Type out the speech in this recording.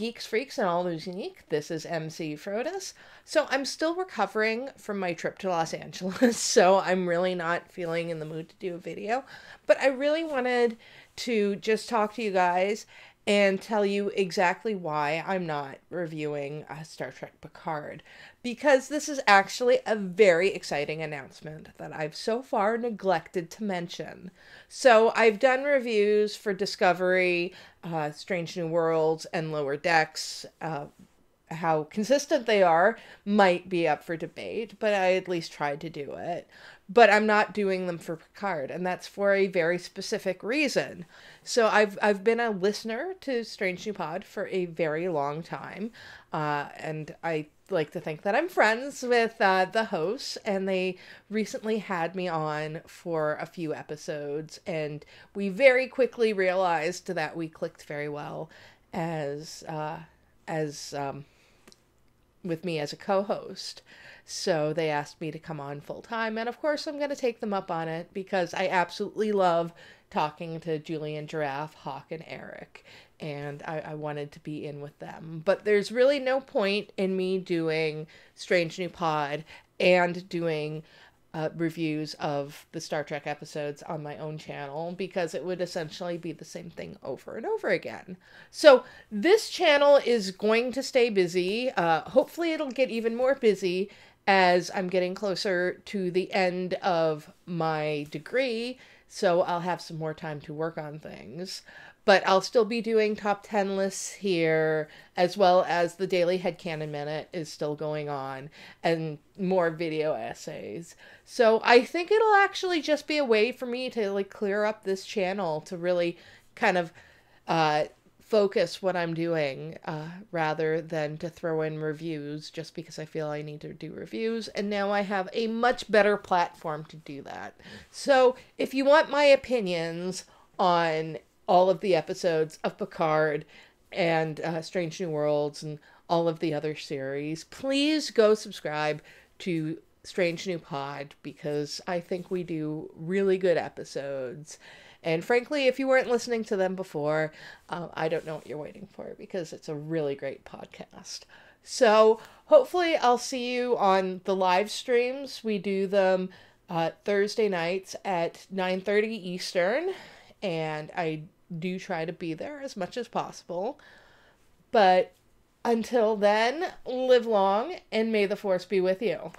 geeks, freaks, and all those unique. This is Emcee Frodis. So I'm still recovering from my trip to Los Angeles, so I'm really not feeling in the mood to do a video. But I really wanted to just talk to you guys and tell you exactly why I'm not reviewing uh, Star Trek Picard. Because this is actually a very exciting announcement that I've so far neglected to mention. So, I've done reviews for Discovery, uh, Strange New Worlds, and Lower Decks. Uh, how consistent they are might be up for debate, but I at least tried to do it. But I'm not doing them for Picard, and that's for a very specific reason. So I've I've been a listener to Strange New Pod for a very long time, uh, and I like to think that I'm friends with uh, the hosts, and they recently had me on for a few episodes, and we very quickly realized that we clicked very well as uh, as um, with me as a co-host. So they asked me to come on full time, and of course I'm going to take them up on it because I absolutely love talking to Julian Giraffe, Hawk, and Eric, and I, I wanted to be in with them. But there's really no point in me doing Strange New Pod and doing uh, reviews of the Star Trek episodes on my own channel because it would essentially be the same thing over and over again. So, this channel is going to stay busy. Uh, hopefully, it'll get even more busy as I'm getting closer to the end of my degree. So, I'll have some more time to work on things but I'll still be doing top 10 lists here, as well as the daily headcanon minute is still going on, and more video essays. So I think it'll actually just be a way for me to like clear up this channel to really kind of uh, focus what I'm doing uh, rather than to throw in reviews just because I feel I need to do reviews. And now I have a much better platform to do that. So if you want my opinions on all of the episodes of Picard and uh, Strange New Worlds and all of the other series, please go subscribe to Strange New Pod because I think we do really good episodes. And frankly, if you weren't listening to them before, uh, I don't know what you're waiting for because it's a really great podcast. So hopefully, I'll see you on the live streams. We do them uh, Thursday nights at 9:30 Eastern, and I do try to be there as much as possible. But until then, live long and may the force be with you.